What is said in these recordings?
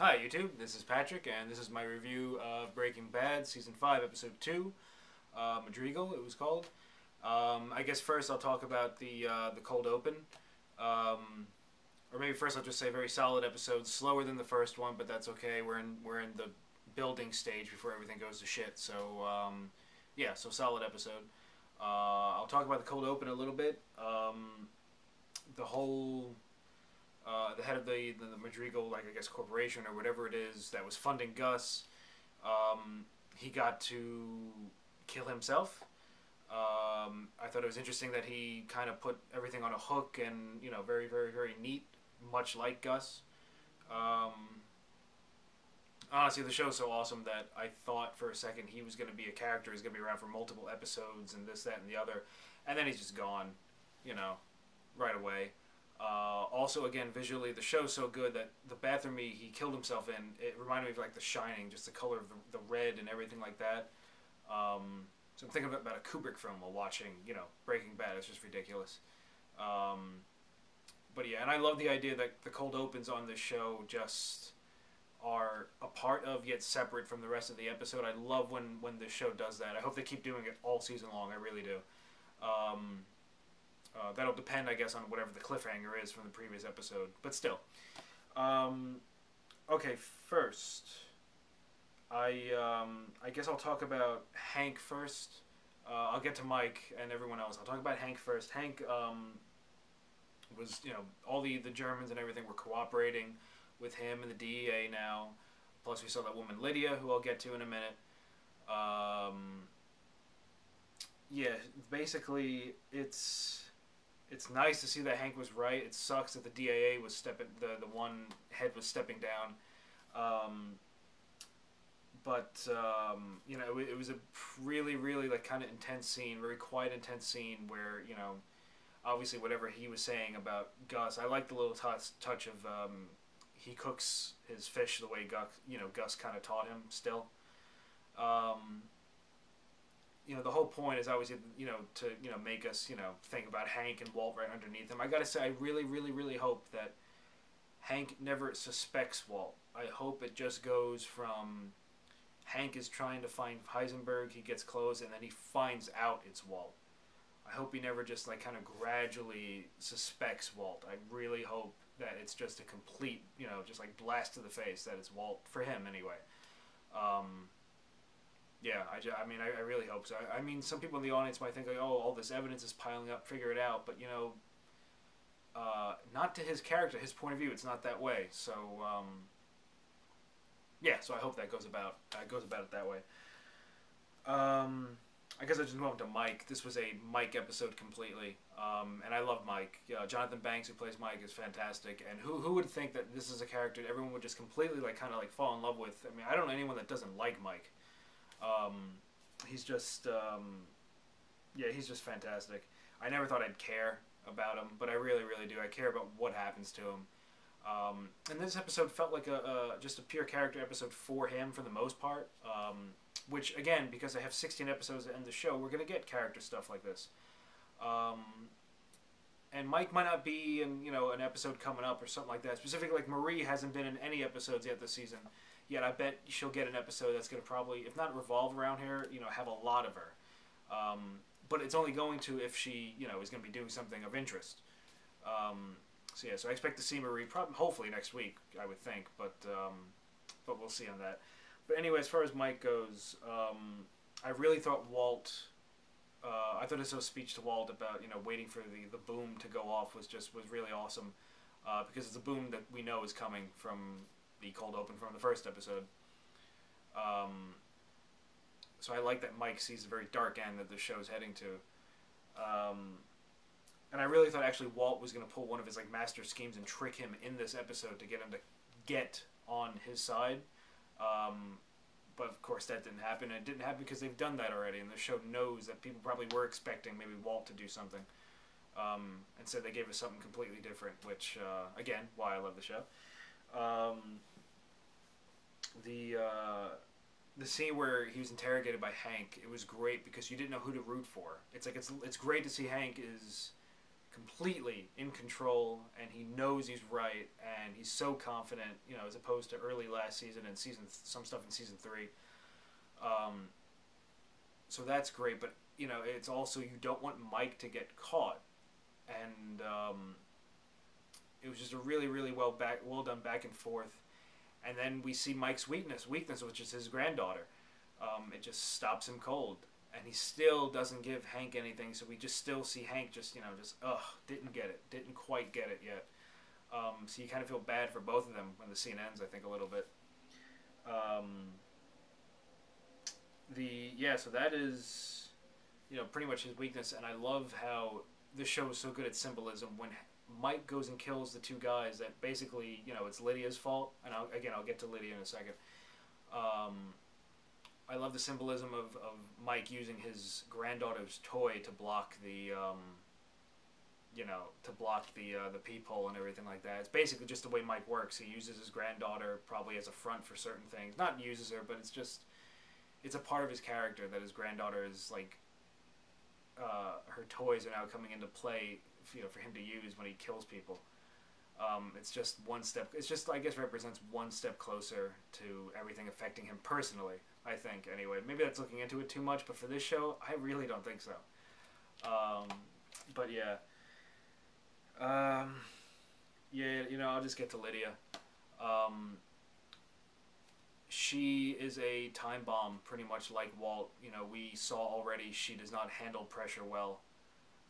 Hi, YouTube. This is Patrick, and this is my review of Breaking Bad, Season 5, Episode 2, uh, Madrigal, it was called. Um, I guess first I'll talk about the, uh, the cold open. Um, or maybe first I'll just say very solid episode, slower than the first one, but that's okay. We're in, we're in the building stage before everything goes to shit, so um, yeah, so solid episode. Uh, I'll talk about the cold open a little bit. Um, the whole uh, the head of the, the, the Madrigal, like I guess corporation or whatever it is that was funding Gus, um, he got to kill himself. Um, I thought it was interesting that he kind of put everything on a hook and you know very very very neat, much like Gus. Um, honestly, the show's so awesome that I thought for a second he was going to be a character, he's going to be around for multiple episodes and this, that, and the other, and then he's just gone, you know, right away. Uh, also, again, visually, the show's so good that the bathroom he, he killed himself in, it reminded me of like The Shining, just the color of the, the red and everything like that. Um, so I'm thinking about a Kubrick film while watching, you know, Breaking Bad. It's just ridiculous. Um, but yeah, and I love the idea that the cold opens on this show just are a part of yet separate from the rest of the episode. I love when when the show does that. I hope they keep doing it all season long. I really do. Um, uh, that'll depend, I guess, on whatever the cliffhanger is from the previous episode. But still. Um, okay, first, I um, I guess I'll talk about Hank first. Uh, I'll get to Mike and everyone else. I'll talk about Hank first. Hank um, was, you know, all the, the Germans and everything were cooperating with him and the DEA now. Plus, we saw that woman Lydia, who I'll get to in a minute. Um, yeah, basically, it's it's nice to see that Hank was right. It sucks that the DEA was stepping, the the one head was stepping down. Um, but um, you know, it, it, was a really, really like kind of intense scene, very quiet, intense scene where you know, obviously whatever he was saying about Gus, I like the little touch touch of um, he cooks his fish the way Gus, you know, Gus kind of taught him. Still, um, you know, the whole point is always, you know, to, you know, make us, you know, think about Hank and Walt right underneath him. I gotta say, I really, really, really hope that Hank never suspects Walt. I hope it just goes from Hank is trying to find Heisenberg, he gets close, and then he finds out it's Walt. I hope he never just, like, kind of gradually suspects Walt. I really hope that it's just a complete, you know, just like blast to the face that it's Walt, for him anyway. Um, yeah, I, I mean, I, I really hope so. I, I, mean, some people in the audience might think, like, oh, all this evidence is piling up, figure it out. But, you know, uh, not to his character, his point of view, it's not that way. So, um, yeah, so I hope that goes about uh, goes about it that way. Um, I guess I just move on to Mike. This was a Mike episode completely, um, and I love Mike. Uh, Jonathan Banks, who plays Mike, is fantastic. And who who would think that this is a character everyone would just completely like kind of like fall in love with? I mean, I don't know anyone that doesn't like Mike. Um, he's just, um, yeah, he's just fantastic. I never thought I'd care about him, but I really, really do. I care about what happens to him. Um, and this episode felt like a, a, just a pure character episode for him for the most part. Um, which again, because I have 16 episodes to end the show, we're gonna get character stuff like this. Um, and Mike might not be in you know an episode coming up or something like that. Specifically, like Marie hasn't been in any episodes yet this season. Yet I bet she'll get an episode that's going to probably, if not revolve around her, you know, have a lot of her. Um, but it's only going to if she, you know, is going to be doing something of interest. Um, so yeah, so I expect to see Marie, probably, hopefully next week, I would think, but um, but we'll see on that. But anyway, as far as Mike goes, um, I really thought Walt. Uh, I thought his speech to Walt about you know waiting for the, the boom to go off was just was really awesome, uh, because it's a boom that we know is coming from the cold open from the first episode. Um, so I like that Mike sees the very dark end that the show's heading to. Um, and I really thought actually Walt was going to pull one of his like master schemes and trick him in this episode to get him to get on his side. Um, but of course that didn't happen. It didn't happen because they've done that already, and the show knows that people probably were expecting maybe Walt to do something. Um, and so they gave us something completely different, which uh, again, why I love the show. Um, the uh, the scene where he was interrogated by Hank, it was great because you didn't know who to root for. It's like it's it's great to see Hank is completely in control and he knows he's right and he's so confident, you know, as opposed to early last season and season some stuff in season three. Um, so that's great, but you know, it's also you don't want Mike to get caught, and um, it was just a really, really well back, well done back and forth, and then we see Mike's weakness, weakness which is his granddaughter. Um, it just stops him cold, and he still doesn't give Hank anything. So we just still see Hank just you know just ugh didn't get it, didn't quite get it yet. Um, so you kind of feel bad for both of them when the scene ends. I think a little bit. Um, the yeah, so that is you know pretty much his weakness, and I love how the show is so good at symbolism when Mike goes and kills the two guys that basically, you know, it's Lydia's fault. And I'll, again, I'll get to Lydia in a second. Um, I love the symbolism of, of Mike using his granddaughter's toy to block the, um, you know, to block the uh, the peephole and everything like that. It's basically just the way Mike works. He uses his granddaughter probably as a front for certain things. Not uses her, but it's just, it's a part of his character that his granddaughter is like. Uh, her toys are now coming into play you know for him to use when he kills people. Um, it's just one step. It's just I guess represents one step closer to everything affecting him personally. I think anyway. Maybe that's looking into it too much, but for this show, I really don't think so. Um, but yeah. Um, yeah, you know, I'll just get to Lydia. Um, she is a time bomb, pretty much like Walt. You know, we saw already she does not handle pressure well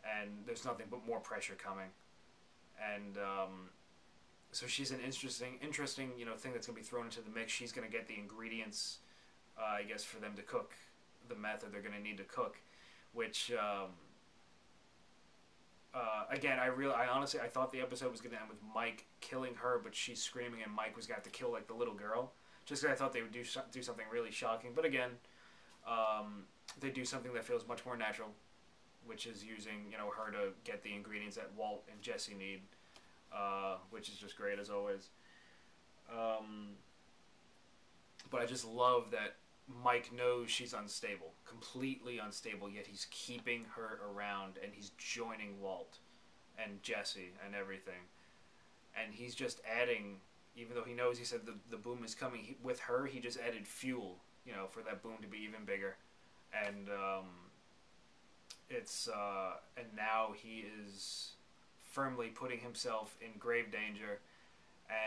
and there's nothing but more pressure coming. And um, so she's an interesting, interesting, you know, thing that's gonna be thrown into the mix. She's gonna get the ingredients, uh, I guess, for them to cook the method they're gonna need to cook, which. Um, uh, again, I real I honestly I thought the episode was gonna end with Mike killing her, but she's screaming and Mike was gonna have to kill like the little girl. Just because I thought they would do do something really shocking, but again, um, they do something that feels much more natural which is using you know her to get the ingredients that Walt and Jesse need, uh, which is just great as always. Um, but I just love that Mike knows she's unstable, completely unstable, yet he's keeping her around and he's joining Walt and Jesse and everything. And he's just adding, even though he knows he said the, the boom is coming, he, with her, he just added fuel, you know, for that boom to be even bigger. And, um, it's uh, and now he is firmly putting himself in grave danger,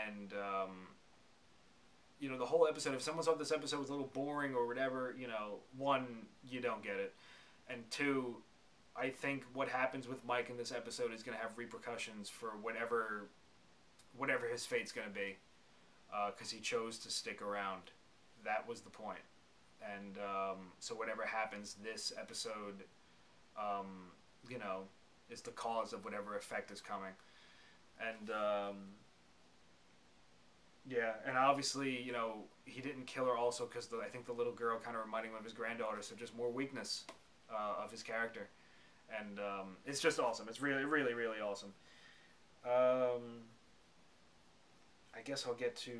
and um, you know the whole episode. If someone thought this episode was a little boring or whatever, you know, one you don't get it, and two, I think what happens with Mike in this episode is going to have repercussions for whatever, whatever his fate's going to be, because uh, he chose to stick around. That was the point, and um, so whatever happens this episode um, you know, is the cause of whatever effect is coming. And um, yeah, and obviously, you know, he didn't kill her also because I think the little girl kind of reminding him of his granddaughter, so just more weakness uh, of his character. And um, it's just awesome. It's really, really, really awesome. Um, I guess I'll get to.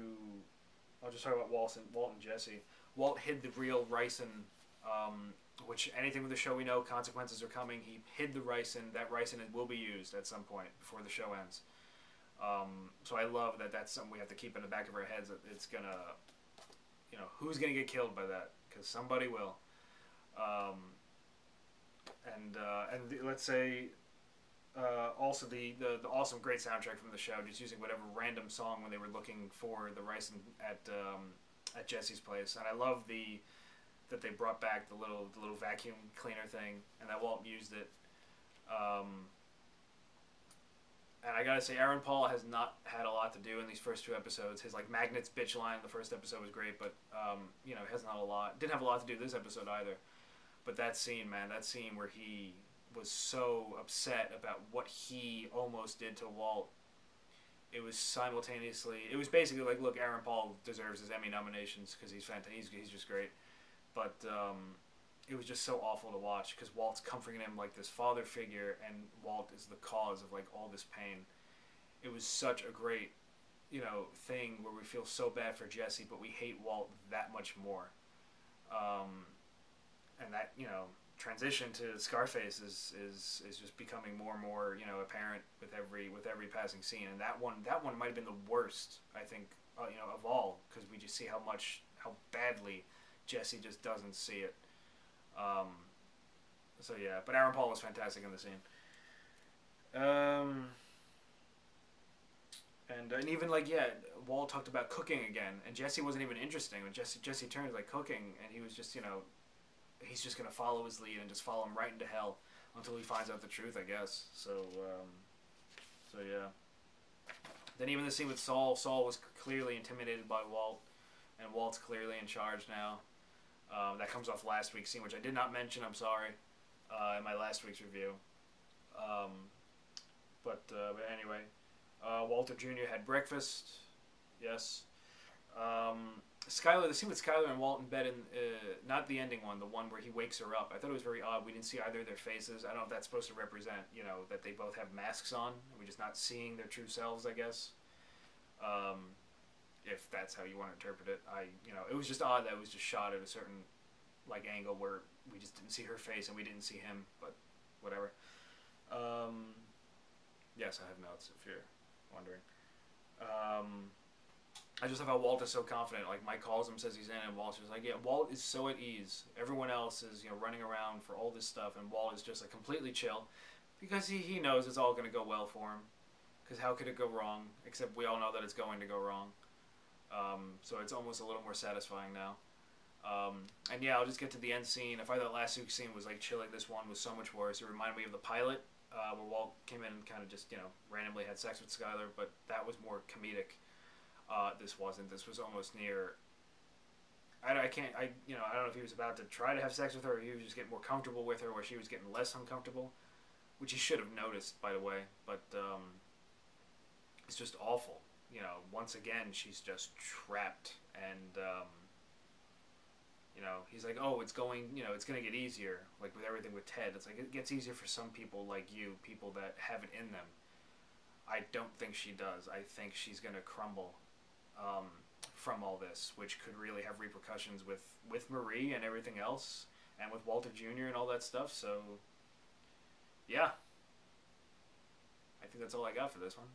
I'll just talk about Walt and Walt and Jesse. Walt hid the real ricin um, which anything with the show we know consequences are coming. He hid the ricin. That ricin will be used at some point before the show ends. Um, so I love that. That's something we have to keep in the back of our heads. That it's gonna, you know, who's gonna get killed by that? Because somebody will. Um, and uh, and the, let's say uh, also the, the the awesome great soundtrack from the show, just using whatever random song when they were looking for the ricin at um, at Jesse's place, and I love the that they brought back the little the little vacuum cleaner thing, and that Walt used it. Um, and I gotta say, Aaron Paul has not had a lot to do in these first two episodes. His like magnets bitch line in the first episode was great, but um, you know, has not a lot. Didn't have a lot to do this episode either. But that scene, man, that scene where he was so upset about what he almost did to Walt. It was simultaneously. It was basically like, look, Aaron Paul deserves his Emmy nominations because he's fantastic. He's, he's just great but um, it was just so awful to watch because Walt's comforting him like this father figure, and Walt is the cause of like all this pain. It was such a great, you know, thing where we feel so bad for Jesse, but we hate Walt that much more. Um, and that you know transition to Scarface is, is is just becoming more and more you know apparent with every with every passing scene, and that one that one might have been the worst I think uh, you know of all because we just see how much how badly Jesse just doesn't see it. Um, so yeah, but Aaron Paul was fantastic in the scene. Um, and and even like yeah, Walt talked about cooking again, and Jesse wasn't even interesting. When Jesse Jesse turned like cooking, and he was just you know, he's just gonna follow his lead and just follow him right into hell until he finds out the truth, I guess. So um, so yeah. Then even the scene with Saul, Saul was clearly intimidated by Walt, and Walt's clearly in charge now. Um, that comes off last week's scene, which I did not mention. I'm sorry, uh, in my last week's review. Um, but, uh, but anyway, uh, Walter Jr. had breakfast. Yes. Um, Skyler, the scene with Skyler and Walt in bed, in, uh, not the ending one, the one where he wakes her up. I thought it was very odd. We didn't see either of their faces. I don't know if that's supposed to represent, you know, that they both have masks on. We're just not seeing their true selves, I guess. Um, if that's how you want to interpret it. I, you know, it was just odd that it was just shot at a certain, like, angle where we just didn't see her face and we didn't see him, but whatever. Um, yes, I have notes if you're wondering. Um, I just love how Walt is so confident. Like Mike calls him, says he's in, and Walt's just like, yeah. Walt is so at ease. Everyone else is you know running around for all this stuff, and Walt is just like completely chill, because he he knows it's all going to go well for him. Because how could it go wrong? Except we all know that it's going to go wrong. Um, so it's almost a little more satisfying now. Um, and yeah, I'll just get to the end scene. If I thought that last scene was like chilling, this one was so much worse. It reminded me of the pilot uh, where Walt came in and kind of just you know randomly had sex with Skyler, but that was more comedic. Uh, this wasn't. This was almost near. I, I can't. I you know I don't know if he was about to try to have sex with her, or he was just getting more comfortable with her, where she was getting less uncomfortable, which he should have noticed, by the way. But um, it's just awful. You know, once again, she's just trapped, and um, you know, he's like, oh, it's going, you know, it's going to get easier. Like with everything with Ted, it's like it gets easier for some people like you, people that have it in them. I don't think she does. I think she's going to crumble um, from all this, which could really have repercussions with with Marie and everything else, and with Walter Jr. and all that stuff. So, yeah, I think that's all I got for this one.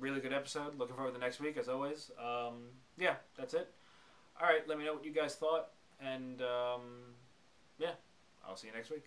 Really good episode. Looking forward to the next week, as always. Um, yeah, that's it. All right, let me know what you guys thought. And um, yeah, I'll see you next week.